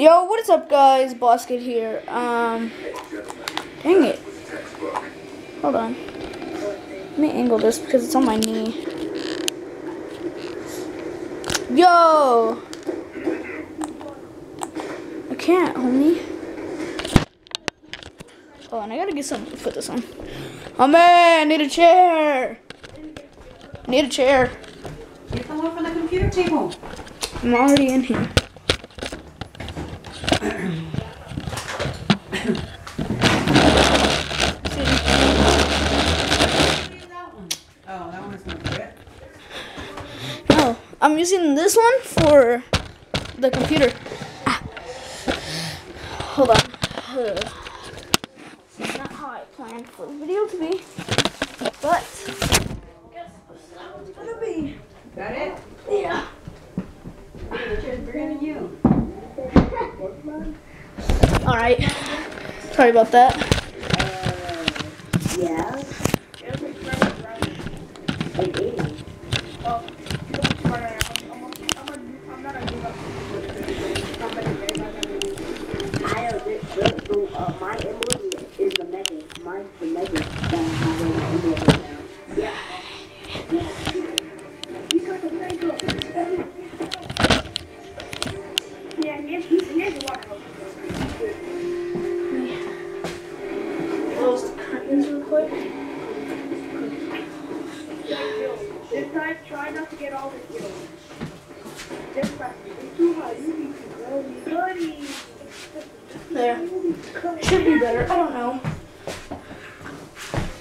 Yo, what is up, guys? Bosskid here. Um, dang it. Hold on. Let me angle this because it's on my knee. Yo! I can't, homie. Oh, and I gotta get something to put this on. Oh man, I need a chair. I need a chair. Get the one from the computer table. I'm already in here. That one. Oh, that one is not good. No, I'm using this one for the computer. Ah. Hold on. This is not how I planned for the video to be, but guess this is how it's gonna be. Got it? Yeah. The chair's bigger than you. All right. Sorry about that. Get all the skills. Just like, it's too hot. You need to go. Goody. There. Should be better. I don't know.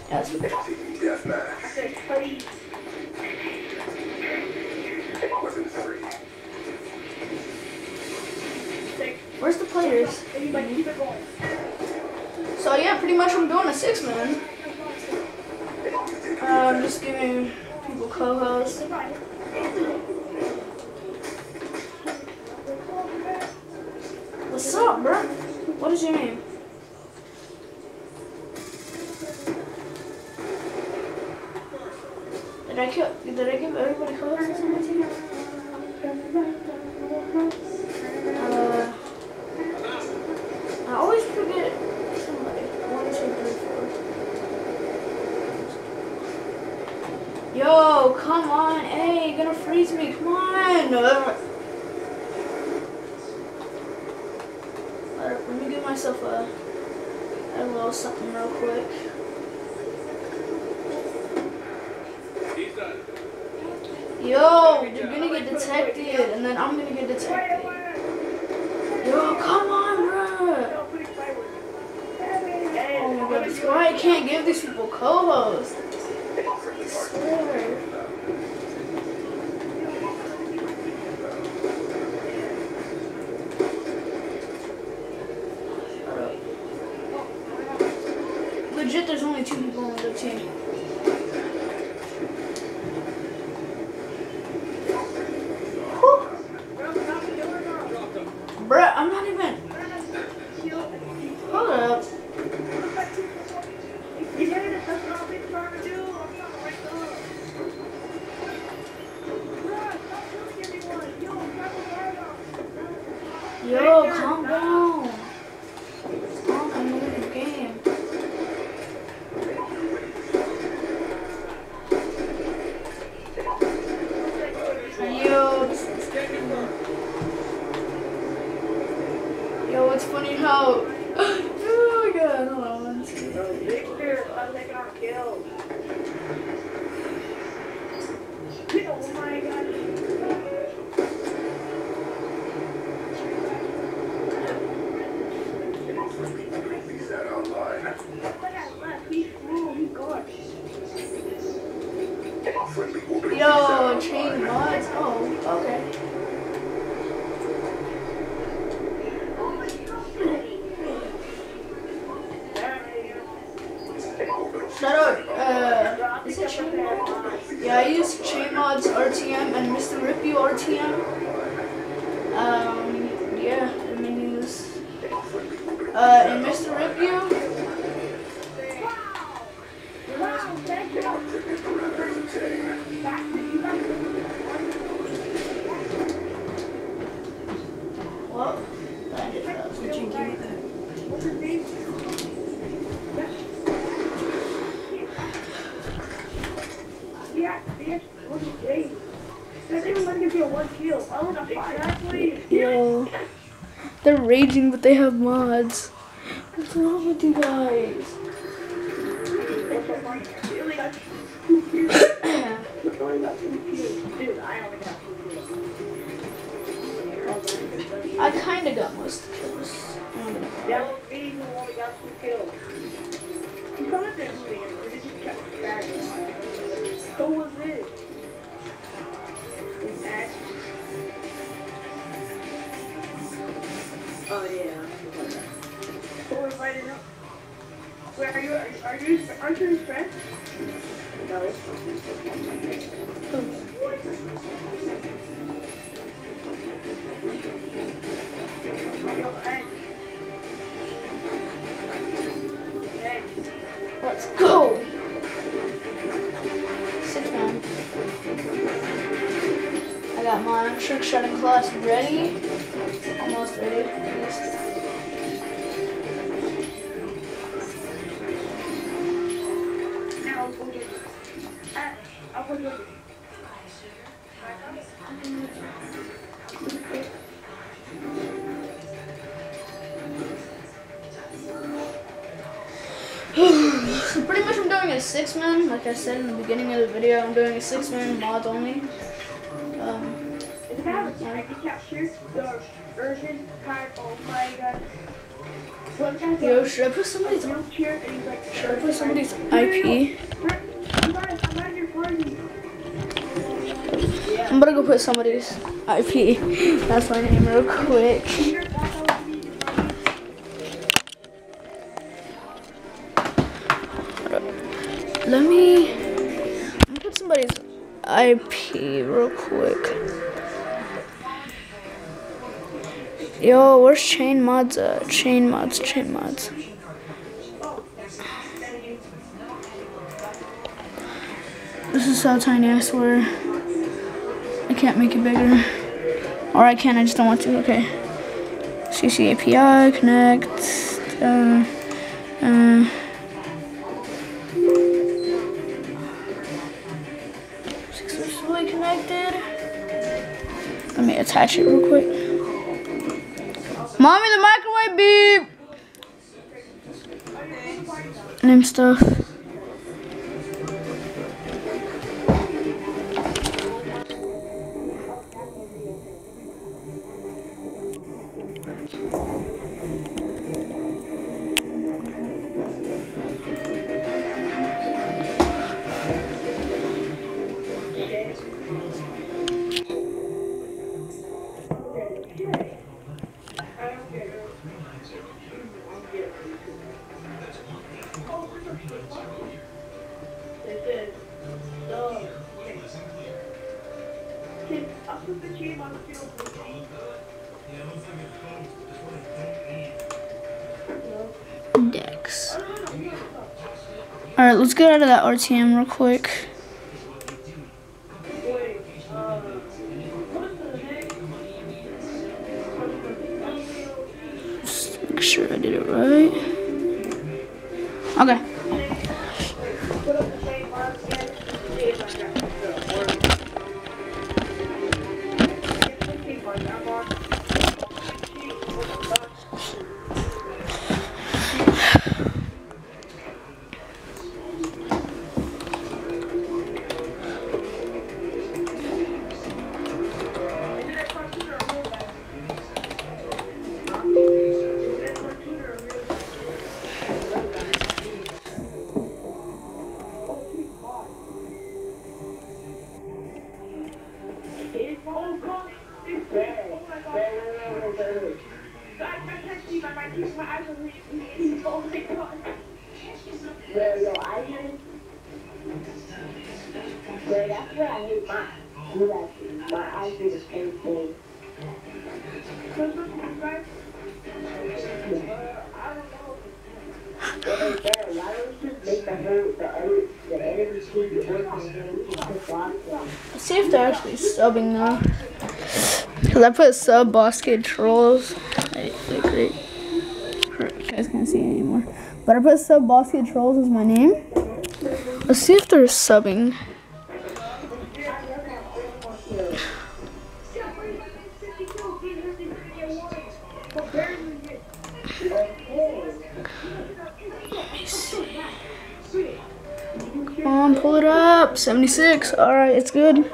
Yeah, it's good. Team deathmatch. said, please. Weapon three. Where's the players? Anybody keep it going. So yeah, pretty much I'm doing a six man. Uh, I'm just giving people co-hosts. What's up, bro? What is your name? Did I kill? Did I give everybody team? Uh, I always forget somebody. One, two, three, four. Yo, come on, hey, you're gonna freeze me, come on! Uh, Let me give myself a, a little something real quick. Yo, you're gonna get detected, and then I'm gonna get detected. Yo, come on, bro. Oh my god, why I can't give these people co-hosts. I swear. Legit, there's only two people on the team. Whew. Bruh, I'm not even. Hold up. Yo, calm down. Calm down in the game. Yo, this is getting Yo, it's funny how. Oh my god, hold on one second. Victor, I'm taking our kills. Oh my god. Leave that online. Look at left. He's cool. He's gone. Friendly orbital Yo, VSAT chain online. mods. Oh, okay. Orbital Shout out, uh, is it chain mod? Yeah, I use chain mods RTM and Mr. Rippy RTM. Um, yeah, the menus. Uh, in Mr. Ripio, raging, but they have mods. What's wrong with you guys? I kind of got most of the kills. That was me who only got two kills. Who was it? Are you are you aren't you his friend? No. Hey. Let's go. Six man. I got my trick shotting class ready. Almost ready. Six man mod only. Um, yo, should I put somebody's should I put somebody's IP? I'm gonna go put somebody's IP. That's my name real quick. IP real quick. Yo, where's chain mods at? Chain mods, chain mods. This is so tiny, I swear. I can't make it bigger. Or I can, I just don't want to. Okay. CC API, connect. Uh, uh, connected. Let me attach it real quick. Mommy, the microwave beep. Name stuff. Dex. Alright, let's get out of that RTM real quick. Subbing now. Because I put sub kid trolls. Great. You guys can't see anymore. But I put sub kid trolls as my name. Let's see if they're subbing. Come on, pull it up. 76. Alright, it's good.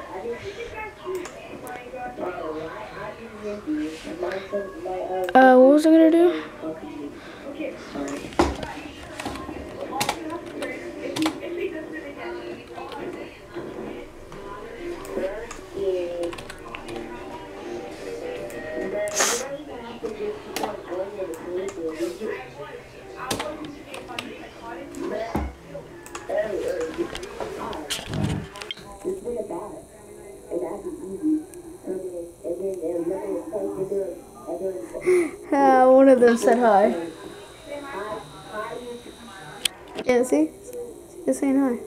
Was I gonna do? Uh, one of them said hi. Yeah, see? Just saying hi.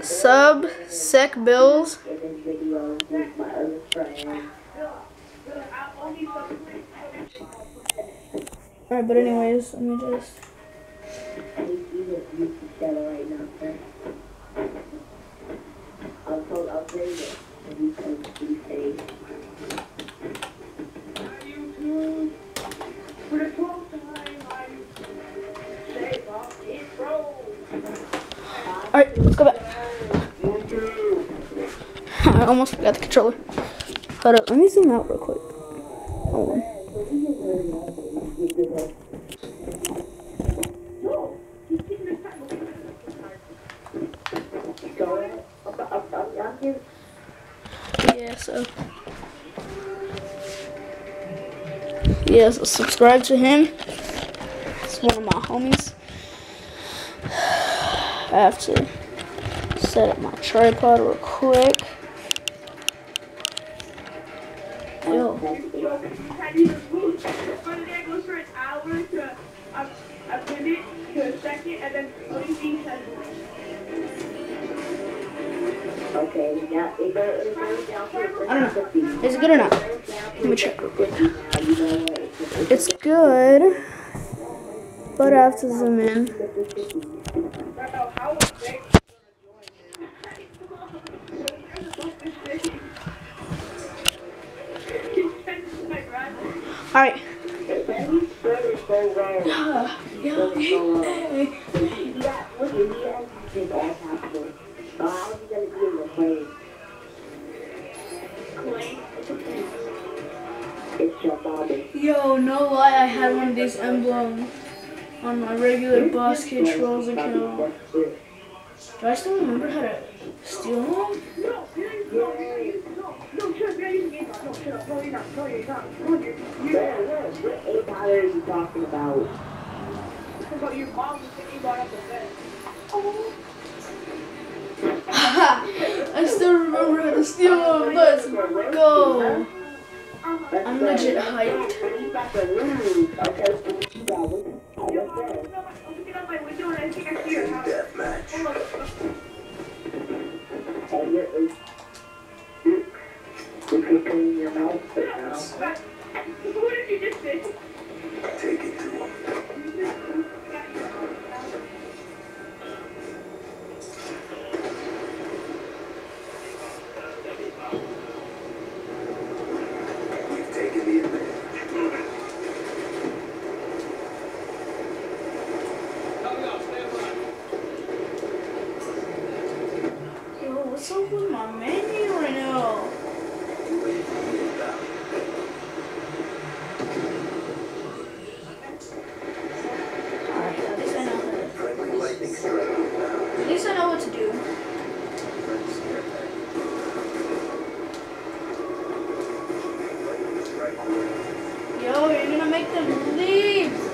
Sub sec bills. Alright, but anyways, let me just. I'll you this. And you can, you say, almost forgot the controller. Hold up, let me zoom out real quick. Hold on. Yeah, so. Yeah, so subscribe to him. It's one of my homies. I have to set up my tripod real quick. Day goes for an hour to a, minute to a second, and then. Okay, to I don't know. Is it good or not? Let me check. It's good, but I have to zoom in. Mommy. Yo, no lie, I had one of these emblems on my regular Boss Kid Trolls account. Do I still remember how to steal them? What eight dollars you talking about? thinking about. I still remember how to steal them. Let's go. I'm legit hyped. Deathmatch. You can your mouth now. What did you just say? Take it to him. Yo, you're gonna make them leave.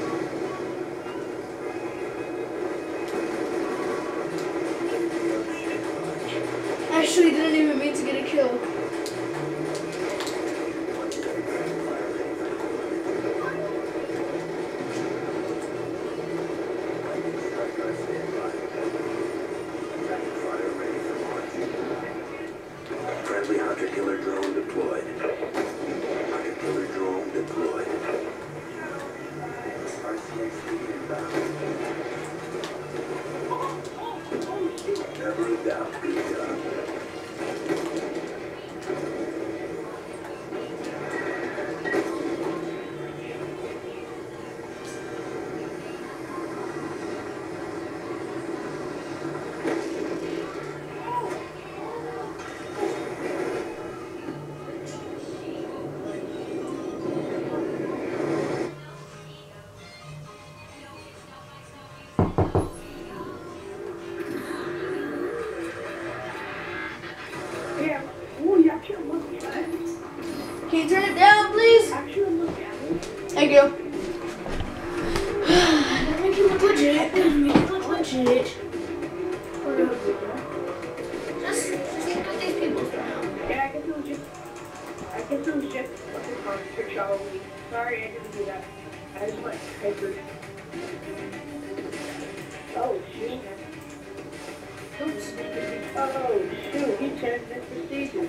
sorry I didn't do that. I just went papers. Oh, shoot. Oops. Oh, shoot. He changed this procedure.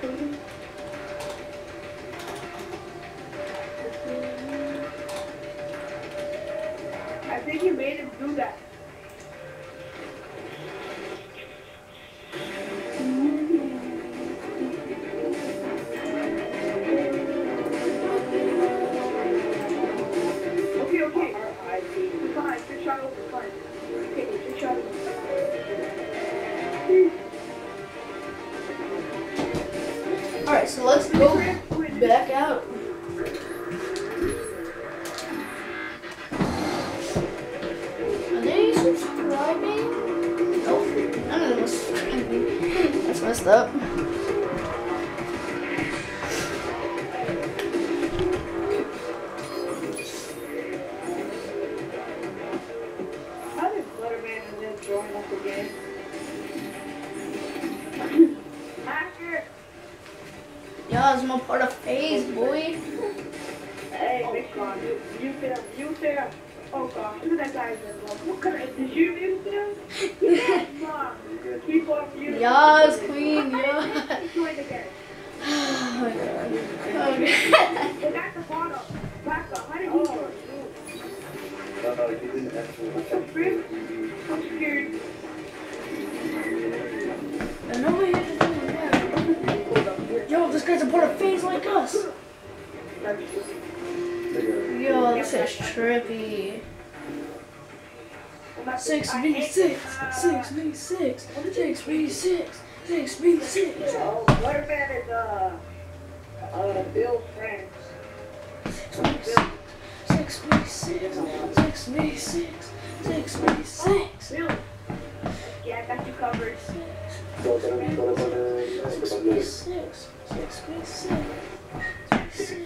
Thank you. الحساب Yo, this is trippy. 6v6, 6v6, 6v6, 6v6. So, what about it, uh, uh, Bill Friends? 6v6, 6v6, 6v6. Yeah, I got you covered. 6v6, 6v6. Thank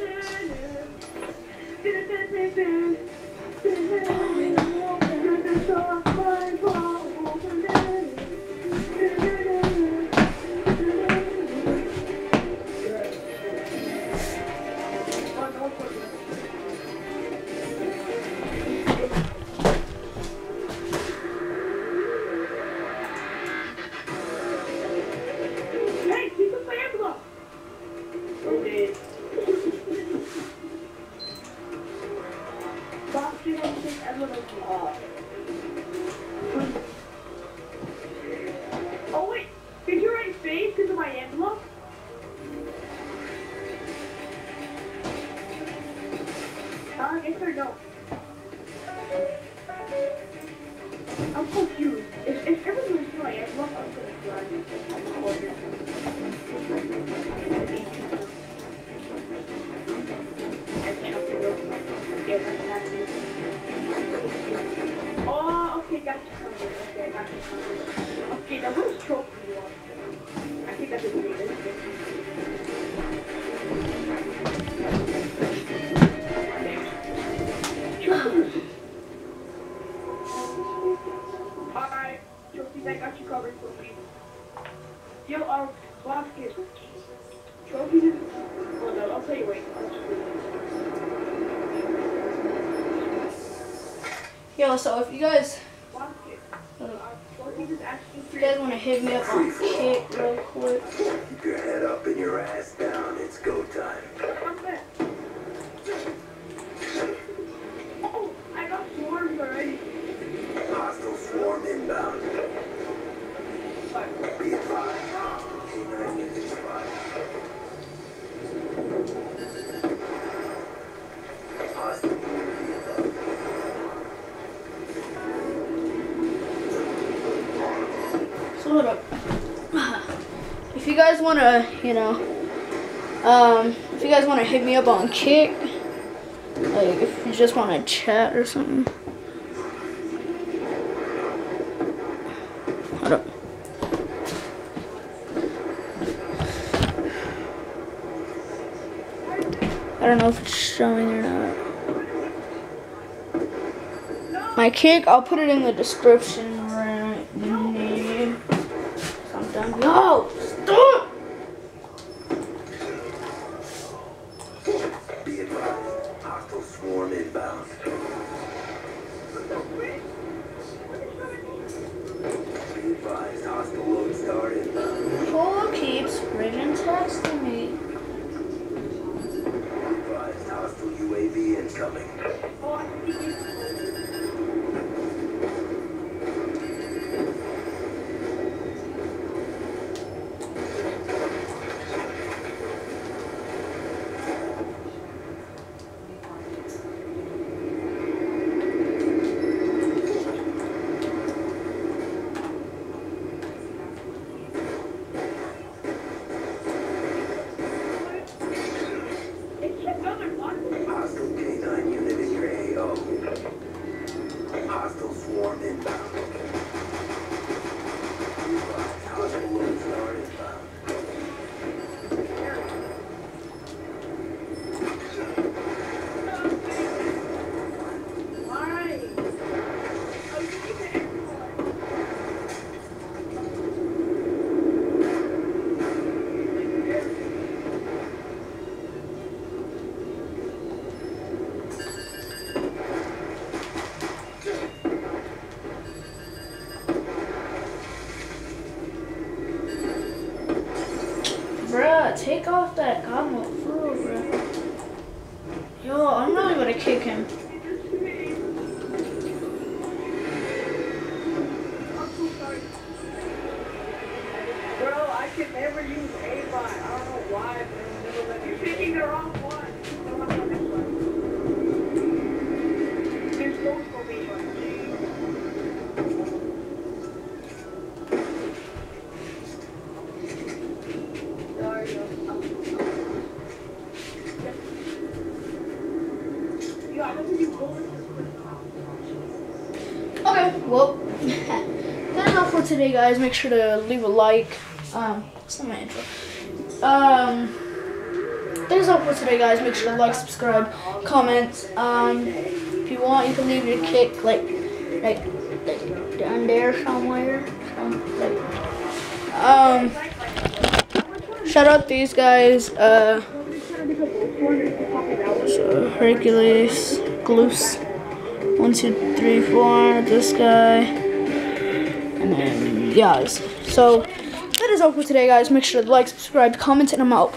you. yo, so if you guys, if you guys want to hit me up on it real quick. Keep your head up and your ass down. It's go time. You guys wanna, you know, um, if you guys wanna hit me up on Kick, like if you just wanna chat or something. Hold up. I don't know if it's showing or not. My kick, I'll put it in the description right now. I'm done. No! Okay, well, that's enough for today, guys. Make sure to leave a like. Um, it's not my intro. Um, that's all for today, guys. Make sure to like, subscribe, comment. Um, if you want, you can leave your kick like, like, like down there somewhere. Um, like, um, shout out these guys. Uh, so Hercules, Gloose. One, two, three, four. This guy, and then guys. So that is all for today, guys. Make sure to like, subscribe, comment, and I'm out.